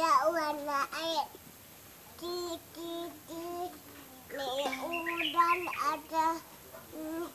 ada warna air. Titik di udan ada. Hmm.